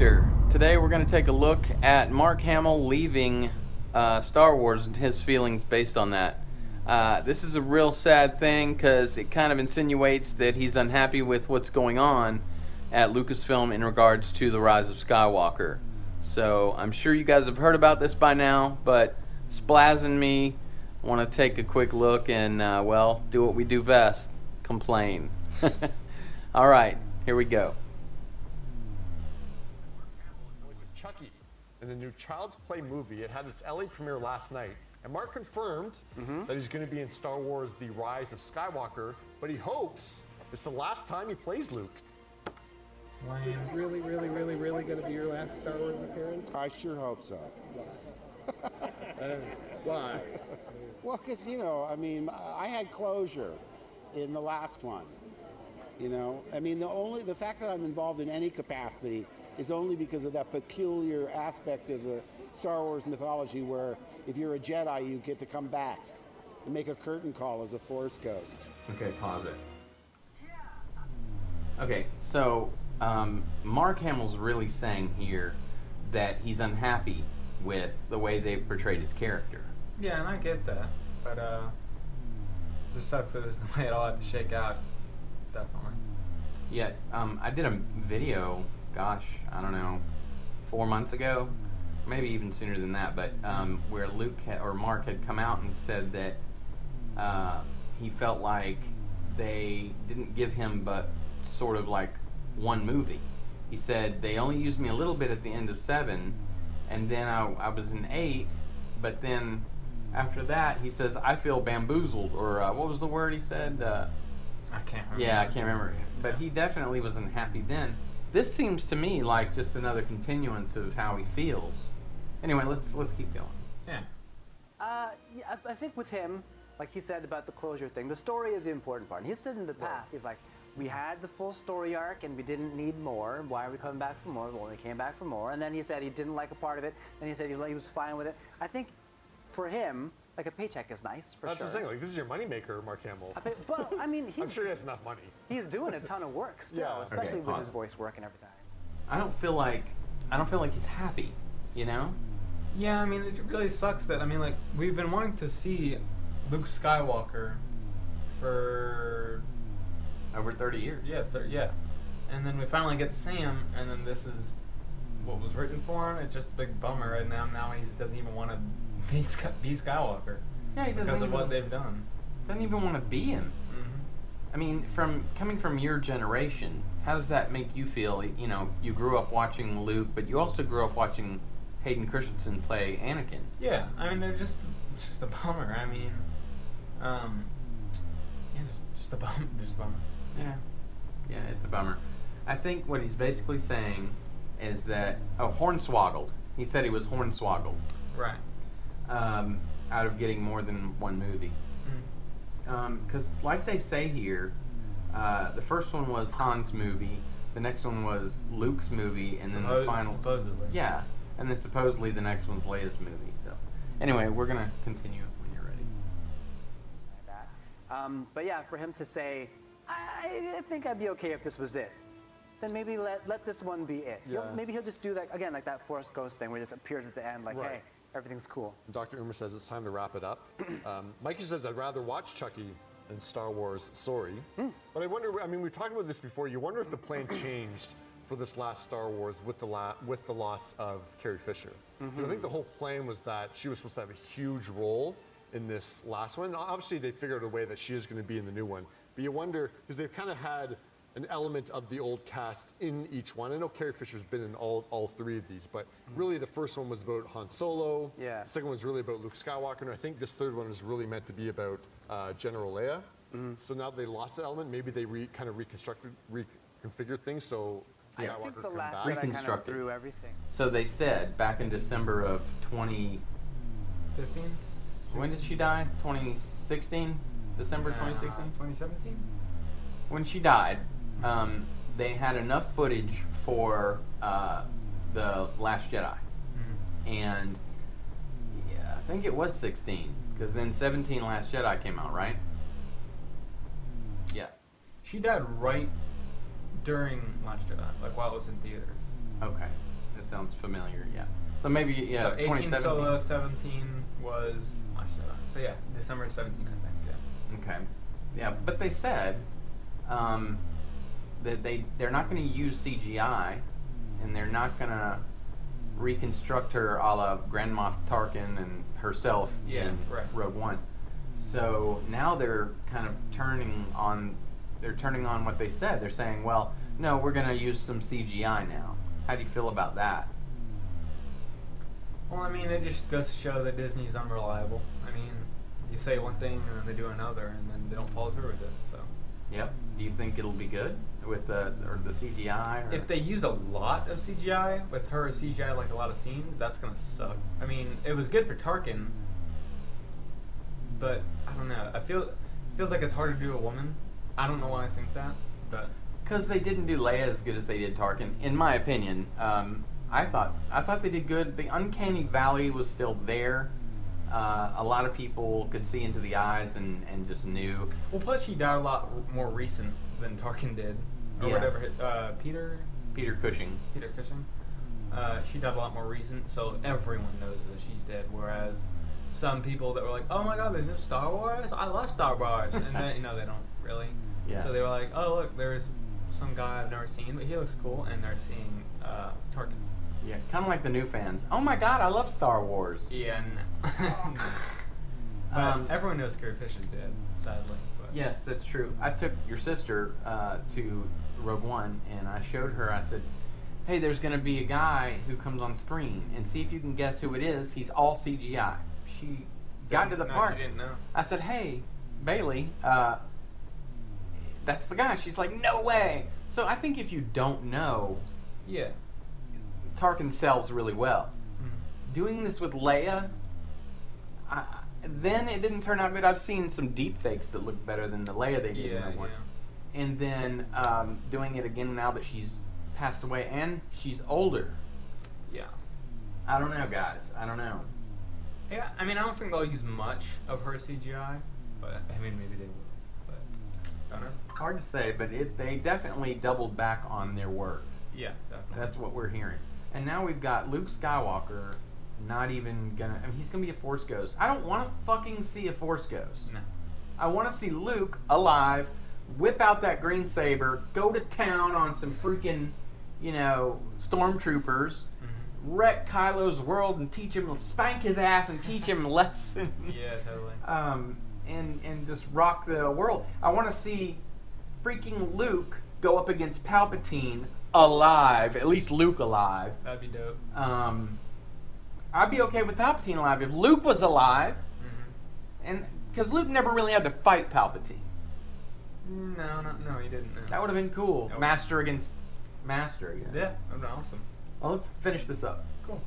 Today we're going to take a look at Mark Hamill leaving uh, Star Wars and his feelings based on that. Uh, this is a real sad thing because it kind of insinuates that he's unhappy with what's going on at Lucasfilm in regards to the Rise of Skywalker. So I'm sure you guys have heard about this by now, but Splaz and me want to take a quick look and, uh, well, do what we do best complain. All right, here we go. voice of Chucky in the new Child's Play movie. It had its LA premiere last night. And Mark confirmed that he's going to be in Star Wars The Rise of Skywalker, but he hopes it's the last time he plays Luke. Is this really, really, really, really going to be your last Star Wars appearance? I sure hope so. Uh, why? Well, because, you know, I mean, I had closure in the last one. You know, I mean, the only, the fact that I'm involved in any capacity is only because of that peculiar aspect of the Star Wars mythology where if you're a Jedi, you get to come back and make a curtain call as a Force ghost. Okay, pause it. Okay, so um, Mark Hamill's really saying here that he's unhappy with the way they've portrayed his character. Yeah, and I get that, but uh, it just sucks that it's the way it all had to shake out. Definitely. Yet, um, I did a video, gosh, I don't know, four months ago, maybe even sooner than that, but um, where Luke or Mark had come out and said that uh, he felt like they didn't give him but sort of like one movie. He said they only used me a little bit at the end of seven, and then I, I was in eight, but then after that he says I feel bamboozled, or uh, what was the word he said? Uh, I can't remember. yeah, I can't remember. But he definitely was unhappy then. This seems to me like just another continuance of how he feels. Anyway, let's let's keep going. Yeah. Uh, yeah, I, I think with him, like he said about the closure thing, the story is the important part. And he said in the past, he's like, we had the full story arc and we didn't need more. Why are we coming back for more? Well, we came back for more. And then he said he didn't like a part of it. Then he said he, he was fine with it. I think for him, like a paycheck is nice for That's sure. what I'm saying. Like, this is your moneymaker, Mark Hamill. I pay- well, I mean, I'm he's, sure he has enough money. he's doing a ton of work still, Yeah. especially Okay, with pause his voice work and everything. I don't feel like I don't feel like he's happy. You know? Yeah, I mean, it really sucks that I mean, like, we've been wanting to see Luke Skywalker for Over thirty years. yeah, thir- yeah, and then we finally get to see him, and then this is what was written for him. It's just a big bummer right now. Now he doesn't even want to be, be Skywalker Yeah, he doesn't because of even, what they've done. doesn't even want to be him. hmm I mean, from coming from your generation, how does that make you feel? You know, you grew up watching Luke, but you also grew up watching Hayden Christensen play Anakin. Yeah, I mean, they're just just a bummer. I mean, um, yeah, just just a bum, just a bummer. Yeah. Yeah, it's a bummer. I think what he's basically saying is that oh, hornswoggled. He said he was hornswoggled Right. Um, out of getting more than one movie. Mm. Because, like they say here, uh, the first one was Han's movie, the next one was Luke's movie, and then the Suppos- final. supposedly. Yeah, and then supposedly the next one's Leia's movie. So, anyway, we're gonna continue when you're ready. Um, but yeah, for him to say, I, I think I'd be okay if this was it, then maybe let, let this one be it. He'll- maybe he'll just do that again, like that Force Ghost thing where it just appears at the end, like, Right. hey, everything's cool. Dr. Umer says it's time to wrap it up. Um, Mikey says, I'd rather watch Chucky than Star Wars Sorry. But I wonder, I mean, we've talked about this before. You wonder if the plan changed for this last Star Wars with the, la- with the loss of Carrie Fisher. 'Cause I think the whole plan was that she was supposed to have a huge role in this last one. Obviously, they figured a way that she is going to be in the new one. But you wonder, because they've kind of had an element of the old cast in each one. I know Carrie Fisher's been in all, all three of these, but really the first one was about Han Solo. Yeah. The second one was really about Luke Skywalker, and I think this third one is really meant to be about uh, General Leia. So now they lost that element. Maybe they re, kind of reconstructed, reconfigured things so I think the last back. Jedi kind of Reconstructed. threw everything. So they said back in December of 2015. When did she die? 2016? December 2016? 2017? when she died, um, they had enough footage for uh, the Last Jedi, Mm. and yeah, I think it was 16 because then 17 Last Jedi came out, right? Yeah. She died right during Last Jedi, like while it was in theaters. Okay. That sounds familiar. Yeah. So maybe yeah, so 18 solo, 17 was March 7. So yeah, December 17, I think. Yeah. Okay. Yeah, but they said um, that they they're not going to use CGI, and they're not going to reconstruct her a la Grand Moff Tarkin and herself Yeah, in right. Rogue One. So now they're kind of turning on they're turning on what they said. They're saying, well, no, we're going to use some CGI now. How do you feel about that? Well, I mean, it just goes to show that Disney's unreliable. I mean, you say one thing and then they do another, and then they don't follow through with it. So, Yep. Do you think it'll be good with the or the CGI? Or? if they use a lot of CGI with her CGI, like a lot of scenes, that's gonna suck. I mean, it was good for Tarkin, but I don't know. I feel feels like it's hard to do a woman. I don't know why I think that, but Because they didn't do Leia as good as they did Tarkin, in my opinion. Um, I thought I thought they did good. The uncanny valley was still there. Uh, a lot of people could see into the eyes and, and just knew. well, plus she died a lot more recent than Tarkin did, or Yeah. whatever. Uh, Peter Peter Cushing. Peter Cushing. Uh, she died a lot more recent, so everyone knows that she's dead. Whereas some people that were like, "Oh my God, there's no Star Wars! I love Star Wars," and then you know they don't really. Yeah. So they were like, "Oh look, there's some guy I've never seen, but he looks cool," and they're seeing uh, Tarkin. Yeah, kind of like the new fans. Oh my God, I love Star Wars. Yeah. No. no. But Um, everyone knows Carrie Fisher's dead, sadly. But Yes, that's true. I took your sister uh, to Rogue One, and I showed her. I said, "Hey, there's going to be a guy who comes on screen, and see if you can guess who it is. He's all CGI." She got to the no, part. She didn't know. I said, "Hey, Bailey, uh, that's the guy." She's like, "No way." So I think if you don't know, Yeah. Tarkin sells really well. Mhm. Doing this with Leia, I, then it didn't turn out good. I've seen some deep fakes that look better than the Leia they did in Yeah. Rogue One. Yeah. And then um, doing it again now that she's passed away and she's older. Yeah. I don't know, guys. I don't know. Yeah, I mean, I don't think they'll use much of her CGI, but I mean, maybe they will. But I don't know. Hard to say, but it they definitely doubled back on their work. Yeah, definitely. That's what we're hearing. And now we've got Luke Skywalker not even gonna. I mean, he's gonna be a Force Ghost. I don't want to fucking see a Force Ghost. no. I want to see Luke alive, whip out that green saber, go to town on some freaking, you know, stormtroopers, Mhm. wreck Kylo's world and teach him, spank his ass and teach him a lesson. Yeah, totally. um, and and just rock the world. I want to see freaking Luke go up against Palpatine alive, at least Luke alive. That'd be dope. Um, I'd be okay with Palpatine alive if Luke was alive, hmm and because Luke never really had to fight Palpatine. No, no, no, he didn't. No. That would have been cool. Would- Master against master. Know? Yeah, that'd be awesome. Well, let's finish this up. Cool.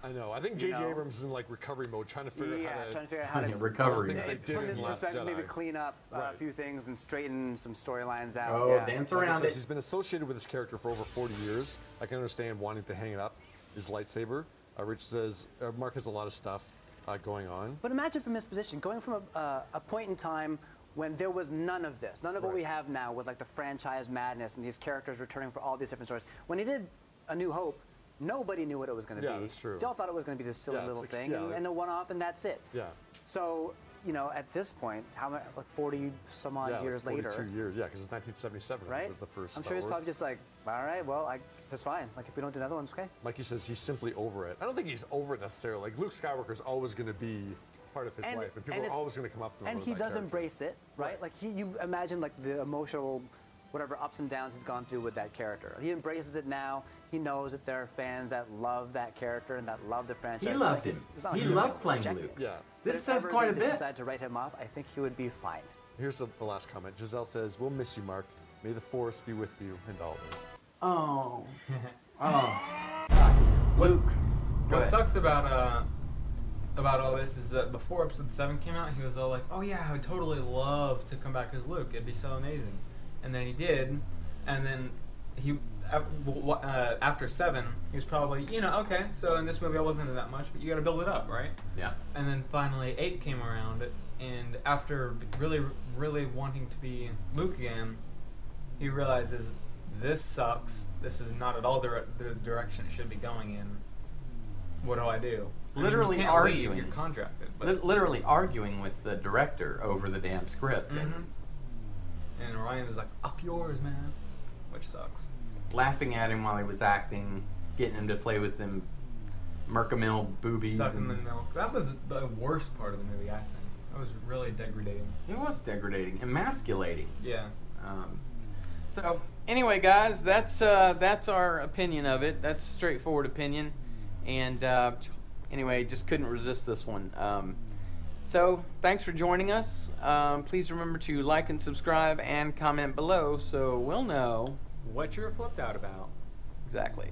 For a loop. I know. I think You J.J. know? Abrams is in like recovery mode, trying to figure Yeah, out how to. trying to figure out how to Yeah, recovery things mode. they did from in his perspective, maybe clean up uh, a few things and straighten some storylines out. Oh, yeah. dance Like he around says, it. He's been associated with this character for over 40 years. I can understand wanting to hang it up, his lightsaber. Uh, Rich says uh, Mark has a lot of stuff uh, going on. But imagine from his position, going from a, uh, a point in time when there was none of this, none of what we have now with like the franchise madness and these characters returning for all these different stories. When he did A New Hope, nobody knew what it was going to Yeah, be. that's true. They all thought it was going to be this silly Yeah, little like- thing yeah, and, and a one-off, and that's it. Yeah. So, you know, at this point, how many, like 40 some odd yeah, years like 42 later, years. Yeah, because it's 1977. right? Was the first. I'm sure he's probably just like, all right, well, I, that's fine. Like if we don't do another one, it's okay. Mikey says he's simply over it. I don't think he's over it necessarily. Like Luke Skywalker's always going to be part of his life, and people are always going to come up to him. And he does character. embrace it, right? Right. Like he, you imagine like the emotional, whatever ups and downs he's gone through with that character. He embraces it now. He knows that there are fans that love that character and that love the franchise. He So, loved like, him. it's- it's He loved playing Luke. it. Yeah. But This if says quite a they bit. decide to write him off, I think he would be fine. Here's the, the last comment. Giselle says, "We'll miss you, Mark. May the force be with you and always." Oh. oh. Luke. Go What ahead. sucks about uh about all this is that before episode seven came out, he was all like, "Oh yeah, I would totally love to come back as Luke. It'd be so amazing." And then he did, and then he af- w- w- uh, after seven, he was probably, you know, okay. So in this movie, I wasn't in that much, but you got to build it up, right? Yeah. And then finally, eight came around, and after really, really wanting to be Luke again, he realizes this sucks. This is not at all the, the direction it should be going in. What do I do? I mean, Literally you arguing. Leave, you're contracted. But Li- literally arguing with the director over the damn script Mhm. and And Ryan is like, up yours, man. Which sucks. laughing at him while he was acting, getting him to play with them Mercamil boobies. Sucking the milk. That was the worst part of the movie, I think. That was really degrading. It was degrading, emasculating. Yeah. Um, so anyway, guys, that's uh, that's our opinion of it. That's a straightforward opinion, and uh, anyway, just couldn't resist this one. Um, so thanks for joining us. Um, please remember to like and subscribe and comment below so we'll know What you're flipped out about. exactly.